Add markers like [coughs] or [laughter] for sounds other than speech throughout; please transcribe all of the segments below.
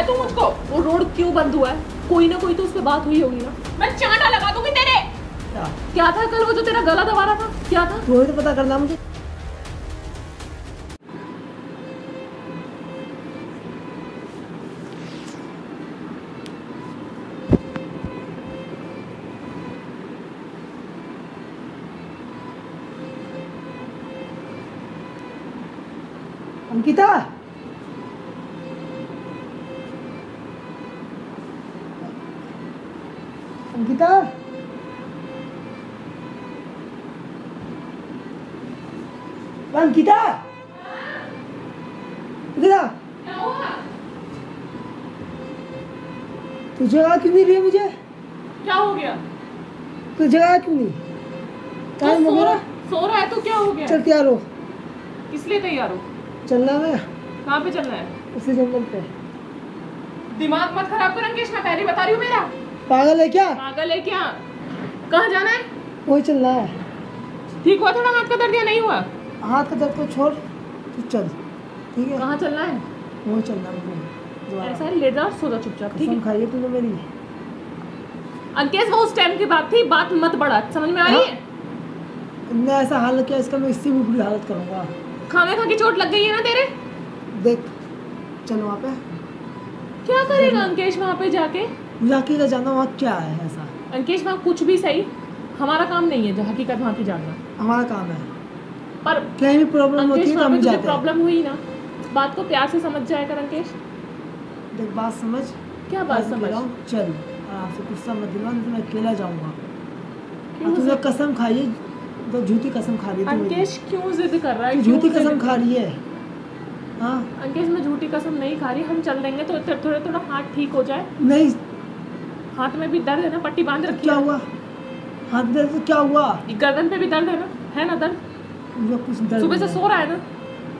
है तू मुझको वो रोड क्यों बंद हुआ है? कोई ना कोई तो उस पर बात हुई होगी ना। मैं चांटा लगा दूँगी तेरे। क्या? था कल वो जो तेरा गला दबा रहा था? क्या था? तो तो पता करना मुझे। अंकिता? अंकिता? अंकिता? अंकिता? तू जगह क्यों नहीं रही मुझे? क्या हो गया? तू जगह क्यों नहीं? टाइम हो सो गया रहा सो रहा है तो क्या हो गया? चल तैयार हो। इसलिए तैयार हो? चलना है। कहाँ पे चलना है? उसी जंगल पे। दिमाग मत खराब कर अंकेश मैं पहले बता रही हूँ मेरा। पागल है क्या? पागल है क्या? कहाँ जाना है? वही चलना है। ठीक हुआ थोड़ा हाथ का दर्द या नहीं हुआ? हाथ का दर्द को छोड़ तू चल ठीक है? कहाँ चलना है? वही चलना। ऐसा है ले सो जा चुपचाप ठीक है? खाइए तूने मेरी। अंकेश वो उस टाइम की बात थी बात मत बढ़ा समझ में आ रही है? ऐसा हाल किया इसका मैं इससे भी बुरी हालत करूँगा। खाने खा की चोट लग गई है ना तेरे? देख चल वहाँ पे। क्या करेगा अंकेश वहाँ पे जाके? जाके का जाना वहाँ क्या है ऐसा? अंकेश वहाँ कुछ भी सही हमारा काम नहीं है जो हकीकत वहाँ की जानना हमारा काम है। पर कहीं भी प्रॉब्लम होती है तो हम जाते प्रॉब्लम हुई ना बात को प्यार से समझ जाया कर अंकेश। देख बात समझ। क्या बात समझ? चल आराम से गुस्सा मत दिला नहीं तो मैं अकेला जाऊँगा। और तूने कसम खाई तो झूठी कसम खा रही। अंकेश क्यों जिद कर रहा है? झूठी कसम खा रही है? हाँ। अंकेश मैं झूठी कसम नहीं खा रही हम चल देंगे तो थोड़ा थोड़ा हाथ ठीक हो जाए। नहीं हाथ में भी दर्द है ना पट्टी बाँध रखी क्या हुआ? हाथ दर्द तो क्या हुआ? गर्दन पे भी दर्द है ना? है ना दर्द? मुझे कुछ दर्द सुबह से सो रहा है ना?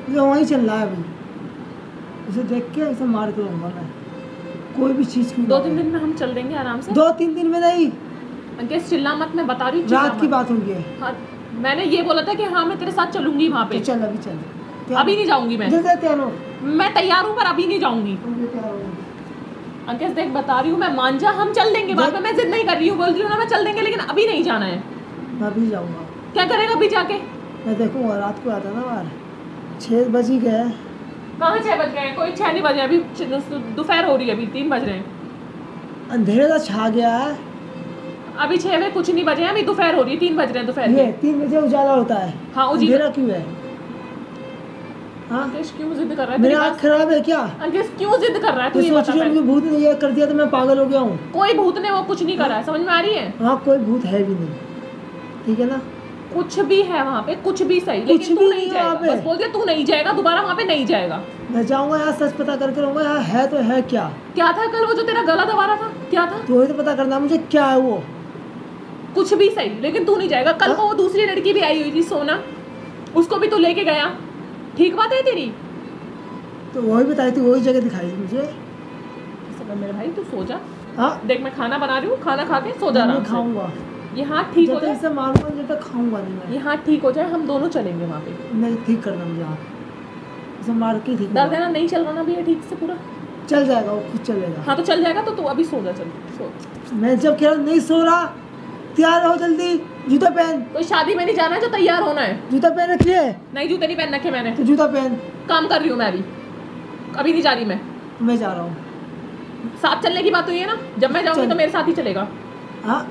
मुझे वहीं चल रहा है अभी। उसे देख के उसे मार के रहूँगा मैं कोई भी चीज़ की दो तीन दिन में हम चल देंगे आराम से। दो तीन दिन में नहीं। अंकेश चिल्ला मत मैं बता रही हूँ रात की बात होगी। हाँ मैंने ये बोला था कि हाँ मैं तेरे साथ चलूँगी वहाँ तो पे चल अभी चल। अभी नहीं जाऊँगी मैं। मैं तैयार हूँ पर अभी नहीं जाऊँगी। हो। अंकेश देख बता रही हूँ मैं मान जा हम चल देंगे बाद में। मैं जिद नहीं कर रही हूँ बोल रही हूँ ना मैं चल देंगे लेकिन अभी नहीं जाना है। मैं अभी जाऊँगा। क्या करेगा अभी जाके? मैं देखूँगा रात को आता ना बाहर। छः बज ही गए। कहाँ छह बज गए? कोई छह नहीं बजे अभी दोपहर हो रही है अभी तीन बज रहे हैं। अंधेरा सा छा गया है। अभी छह बजे कुछ नहीं बजे हैं अभी दोपहर हो रही है तीन बज रहे हैं दोपहर के। तीन बजे उजाला होता है। हाँ उजी अंधेरा क्यों है? हाँ अंकेश क्यों जिद कर रहा है? मेरी आँख खराब है क्या? अंकेश क्यों जिद कर रहा है? तू ये बता मुझे भूत ने ये कर दिया तो मैं पागल हो गया हूँ। कोई भूत ने वो कुछ नहीं करा है समझ में आ रही है? वहाँ कोई भूत है भी नहीं। ठीक है ना? कुछ भी है वहाँ पे कुछ भी सही कुछ लेकिन तू नहीं जाएगा। बस बोल दिया तू नहीं जाएगा दोबारा वहाँ पे नहीं जाएगा। मैं जाऊँगा यहाँ सच पता करके रहूँगा यहाँ है तो है क्या? क्या था कल वो जो तेरा गला दबा रहा था? क्या था? तो तो पता करना मुझे क्या है वो? कुछ भी सही लेकिन तू नहीं जाएगा। कल को वो दूसरी लड़की भी आई हुई थी सोना। उसको भी तू लेके गया। ठीक बात है तेरी? तो वही बताई थी वही जगह दिखाई थी मुझे। मेरे भाई तू सो जा। हाँ? देख मैं खाना बना रही हूँ खाना खा के सो जा आराम से। खाऊँगा। ये हाथ ठीक हो जाए। मारूँगा जब तक खाऊँगा नहीं मैं। ये हाथ ठीक हो जाए हम दोनों चलेंगे वहाँ पे। नहीं ठीक करना मुझे आप इसे मार के ठीक दर्द है ना नहीं चल रहा ना भैया ठीक से पूरा। चल जाएगा वो खुद चलेगा। हाँ तो चल जाएगा तो तू अभी सो जा चल सो। मैं जब कह रहा नहीं सो रहा तैयार हो जल्दी। जूता पहन। कोई शादी में नहीं जाना है जो तैयार होना है। जूता पहन रखिए नहीं जूते नहीं पहन रखे मैंने। तो जूता पहन। काम कर रही हूँ मैं अभी। अभी नहीं जा रही मैं। मैं जा रहा हूँ। साथ चलने की बात हुई है ना? जब मैं जाऊँगी। तो मेरे साथ ही चलेगा। हाँ।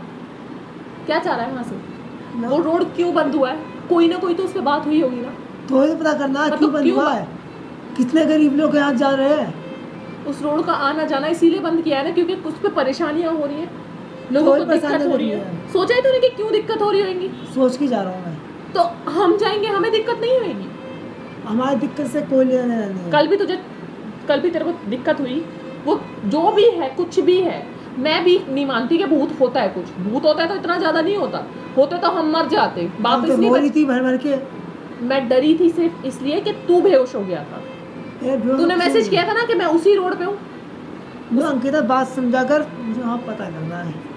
क्या चाह रहा है वहाँ से? वो रोड क्यों बंद हुआ है? कोई ना कोई तो उस पर बात हुई होगी ना। तो तो पता करना है मतलब क्यों बंद हुआ है? कितने गरीब लोग यहाँ जा रहे हैं? उस रोड का आना जाना इसीलिए बंद किया है ना क्योंकि उस पर परेशानियाँ हो रही हैं। लोगों को दिक्कत हो रही है। सोचा ही तूने कि क्यों दिक्कत हो रही होगी। सोच के जा रहा हूँ मैं। तो हम जाएँगे हमें दिक्कत नहीं होगी। हमारी दिक्कत से कोई लेना देना नहीं कल भी तुझे कल भी तेरे को दिक्कत हुई। वो जो भी है कुछ भी है मैं भी नहीं मानती कि भूत होता है कुछ। भूत होता है तो इतना ज़्यादा नहीं होता। होते तो हम मर जाते। बात हम तो इसलिए बच- थी भर भर के। मैं डरी थी सिर्फ़ इसलिए कि तू बेहोश हो गया था। तूने मैसेज किया था ना कि मैं उसी रोड पे हूँ। अंकिता बात समझा कर पता करना है।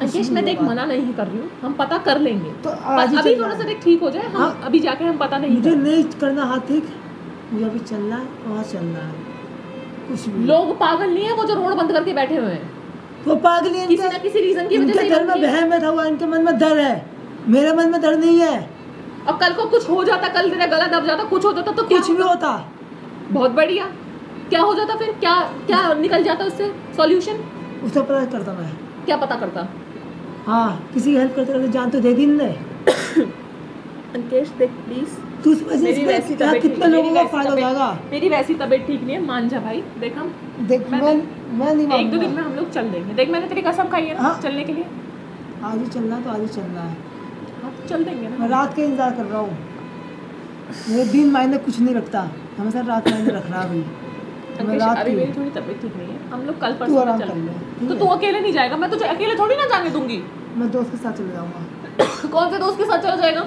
अंकेश मैं देख मना नहीं कर रही हूँ। हम पता कर लेंगे। तो आज अभी थोड़ा सा देख ठीक हो जाए। हम हाँ। अभी जाके हम पता नहीं मुझे नहीं करना हाथ ठीक। मुझे अभी चलना है वहाँ चलना है। कुछ भी। लोग पागल नहीं है वो जो रोड बंद करके बैठे हुए हैं। वो पागल है किसी ना किसी रीजन की वजह से दिल में किए। बहम बैठा हुआ। इनके मन में डर है। मेरे मन में डर नहीं है। अब कल को कुछ हो जाता कल तेरा गला दब जाता कुछ हो जाता तो कुछ भी होता? बहुत बढ़िया। क्या हो जाता फिर? क्या क्या निकल जाता उससे? सॉल्यूशन उससे पता करता मैं। क्या पता करता? हाँ किसी की हेल्प करते करते जान तो दे दी ने अंकेश देख प्लीज़ तू इस वजह मेरी वैसी से क्या तबीयत कितने लोगों का फ़ायदा हो जाएगा मेरी वैसी तबीयत ठीक नहीं है मान जा भाई देख हम देख मैं- मैं नहीं एक दो दिन में हम लोग चल देंगे। देख मैंने तेरी कसम खाई है ना हाँ। चलने के लिए। आज ही चलना है तो आज ही चलना है। हाँ चल देंगे मैं रात का इंतज़ार कर रहा हूँ। मेरे दिन मायने कुछ नहीं रखता। हमेशा रात मायने रख रहा अभी तो मेरी थोड़ी तबीयत ठीक नहीं है। हम लोग कल परसों चल कर तो तू अकेले नहीं जाएगा? मैं तुझे अकेले थोड़ी ना जाने दूँगी। मैं दोस्त के साथ चले जाऊँगा। [coughs] कौन से दोस्त के साथ चला जाएगा?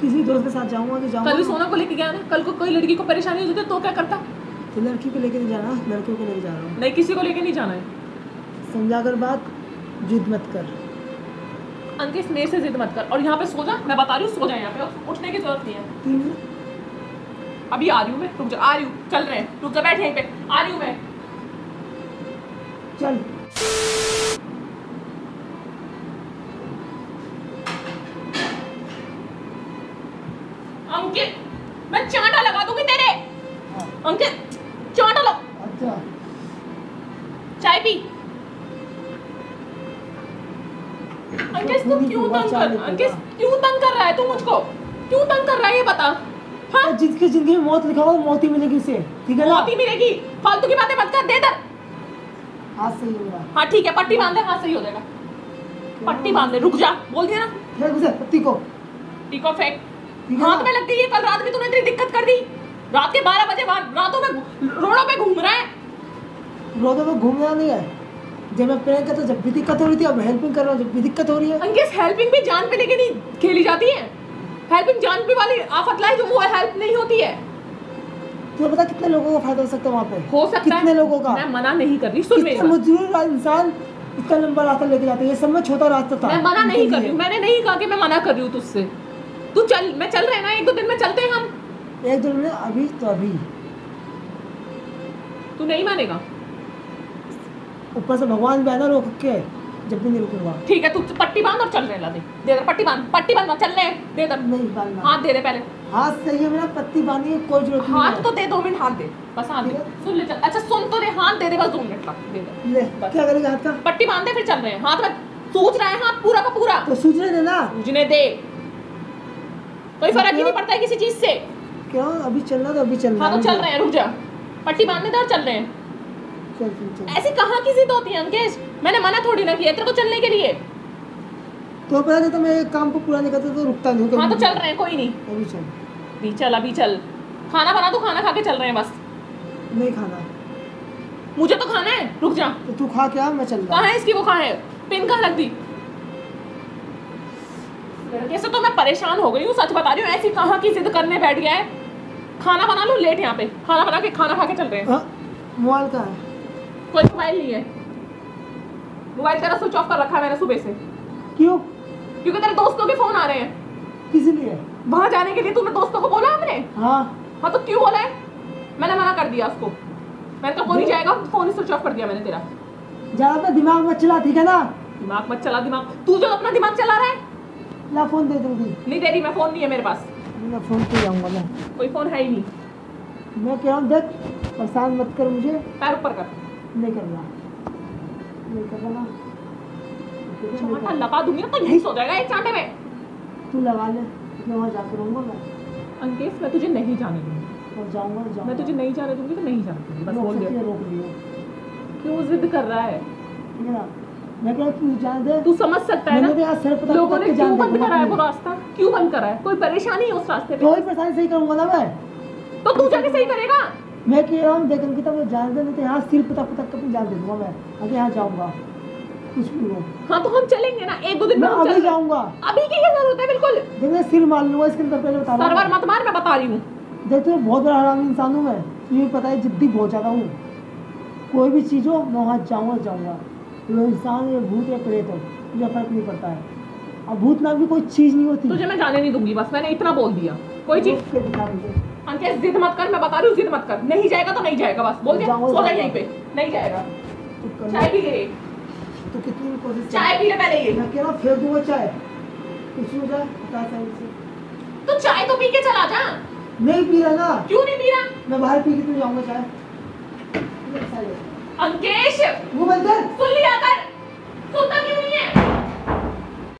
किसी दोस्त के साथ जाऊँगा कि कल भी सोना को लेके गया ना? कल को कोई लड़की को परेशानी हो जाती तो क्या करता? तो लड़की को लेके नहीं जाना लड़कियों को लेके जा रहा हूँ। नहीं किसी को लेके नहीं जाना है। समझा कर बात जिद मत कर। अंकित मेरे से जिद मत कर। और यहाँ पे सो जा। मैं बता रही हूँ सो जा यहाँ पे। उठने की ज़रूरत नहीं है। अभी आ रही हूँ मैं रुक जा आ रही हूँ चल रहे हैं रुक जा बैठ यहीं पे आ रही हूँ मैं। चल। अंकित मैं चांटा लगा दूँगी तेरे। हाँ, अंकित चांटा लग अच्छा। चाय पी। अंकित तू क्यों तंग कर अंकित क्यों तंग कर रहा है तू मुझको? क्यों तंग कर रहा है ये बता। हाँ? जिसकी ज़िंदगी में मौत लिखा होगा मौत ही मिलेगी उसे। ठीक है ना? मौत ही मिलेगी। फालतू की बातें मत कर दे इधर हाथ सही है मेरा हाँ ठीक है पट्टी बाँध दे हाथ सही हो जाएगा। पट्टी बाँध दे रुक जा। बोल दिया ना? फेंक उसे पत्ती को। टीको फेंक। ठीक है हाथ? में लग गई है कल रात भी तूने इतनी दिक्कत कर दी। रात के बारह बजे बाद रातों में रोडों पे घूम रहा है। रोडों में घूमना नहीं है। जब मैं प्रेम करता जब भी दिक्कत हो रही थी अब हेल्पिंग कर रहा हूँ जब भी दिक्कत हो रही है। अंकित हेल्पिंग भी जान पे लेके नहीं खेली जाती है। हेल्पिंग जान पे वाली आफत लाए जो वो हेल्प नहीं होती है। तुम्हें पता कितने लोगों को फ़ायदा हो सकता है वहाँ पे? हो सकता कितने है। कितने लोगों का? मैं मना नहीं कर रही सुन मेरी। मजदूर इंसान इतना लंबा रास्ता लेके जाते हैं? ये सब में छोटा रास्ता था। मैं मना नहीं कर रही हूँ। मैंने नहीं कहा कि मैं मना कर रही हूँ तुझसे। तू चल मैं चल रहे ना एक दो दिन में चलते हैं हम। एक दो मिनट अभी तो अभी। तू नहीं मानेगा। ऊपर से भगवान आना रोक के जब भी नहीं रुकूँगा ठीक है तू पट्टी बाँध और चल रहे ला दे दे दे पट्टी बाँध पट्टी बाँध चल रहे दे दे नहीं बांधना हाथ दे दे पहले। हाथ सही है मेरा पत्ती बांधने की कोई ज़रूरत नहीं हाथ तो दे दो मिनट हाथ दे। बस हाथ दे। सुन ले चल। अच्छा सुन तो दे हाथ दे दे बस दो मिनट ला दे दे। ले क्या करेगा हाथ का? पट्टी बाँध दे फिर चल रहे हैं। हाथ में सोच रहा है हाथ पूरा का पूरा। तो सूचने देना मुझे दे। कोई फ़र्क ही नहीं पड़ता है किसी चीज़ से। क्यों? अभी चलना तो अभी चलना हाँ तो चल रहे हैं रुक जा। पट्टी बांधने दे और चल रहे हैं। ऐसी कहाँ की जिद होती है अंकेश? मैंने मना थोड़ी ना किया तेरे को चलने के लिए। तो पता तो मैं काम को पूरा नहीं करता तो रुकता नहीं हूँ तो चल रहे हैं कोई नहीं। अभी चल। अभी चल अभी चल। खाना बना तो खाना खा के चल रहे हैं बस। नहीं खाना। मुझे तो खाना है रुक जा। तो तू खा के आ मैं चल रहा कहाँ है। इसकी वो कहाँ है? पिन कहाँ रख दी? लड़के से तो मैं परेशान हो गई हूँ सच बता रही हूँ ऐसी कहाँ की जिद करने बैठ गया है? खाना बना लो? लेट यहाँ पे। खाना बना के खाना खा के चल रहे हैं। हाँ, मोबाइल का है? कोई मोबाइल नहीं है। मोबाइल तेरा स्विच ऑफ़ कर रखा है मैंने सुबह से। क्यों? क्योंकि तेरे दोस्तों के फ़ोन आ रहे हैं। किस लिए? वहाँ जाने के लिए तूने दोस्तों को बोला हमने? हाँ। हाँ तो क्यों बोला है? मैंने मना कर दिया उसको। मैंने कहा कोई नहीं जाएगा फ़ोन ही स्विच ऑफ़ कर दिया मैंने तेरा। ज़्यादा अपना दिमाग मत चला ठीक है ना? दिमाग मत चला दिमाग। तू जो अपना दिमाग चला रहा है। ला फ़ोन दे दूँगी नहीं दे रही मैं फ़ोन नहीं है मेरे पास। मैं फ़ोन पे जाऊँगा मैं। कोई फ़ोन है ही नहीं। मैं कह रहा हूँ देख परेशान मत कर मुझे। पैर ऊपर कर। नहीं करना। नहीं करना ना। ठीक है, नहीं चांटा करना। लगा दूँगी ना तो यही सो जाएगा एक चांटे में। तू लगा ले मैं वहाँ जाकर रहूँगा मैं। अंकेश मैं तुझे नहीं जाने दूँगी। और जाऊँगा जाऊँगा। मैं तुझे नहीं जाने दूँगी तो नहीं जाने दूँगी बस बोल सकती रोक लियो क्यों जिद कर रहा है? ठीक है ना? मैं कह तू जान दे। तू समझ सकता है तो ना सर पता लोगों ने क्यों बंद करा है वो रास्ता? क्यों बंद करा है कोई परेशानी है उस रास्ते पे? कोई परेशानी सही करूँगा ना मैं। तो तू जाके सही करेगा। मैं कह रहा हूँ देख अंकिता मैं जान दे नहीं तो यहाँ सिर पता पता अपनी जान दे दूँगा मैं। आगे यहाँ जाऊँगा कुछ भी हो हाँ तो हम चलेंगे ना एक दो दिन में अभी। जाऊँगा। अभी की क्या ज़रूरत है बिल्कुल। देख मैं सिर मार लूँगा इसके अंदर पहले बता रहा सरवर मत मार मैं बता रही हूँ। देख तुझे बहुत बड़ा हरामी इंसान हूँ। मैं तुझे पता है जिद्दी बहुत ज़्यादा हूँ। कोई भी चीज़ हो मैं वहाँ जाऊँगा जाऊँगा। ये इंसान या भूत या प्रेत हो मुझे फ़र्क नहीं पड़ता है। अब भूत नाम की कोई चीज़ नहीं होती। तुझे मैं जाने नहीं दूँगी बस मैंने इतना बोल दिया। कोई चीज़ के अंकेश जिद मत कर मैं बता रही हूँ जिद मत कर। नहीं जाएगा तो नहीं जाएगा बस। बोल दिया? सो जा यहीं पे। नहीं जाएगा। चाय पी ले। तो कितनी कोशिश चाय पी ले पहले ये। मैं कह रहा फेंक दूँगा चाय। कुछ हो जाए बता साइड से। तो चाय तो पी के चला जा। नहीं पी रहा ना क्यों नहीं पी रहा? मैं बाहर पी के तो जाऊँगा चाय। अंकेश! वो बंद कर। सुन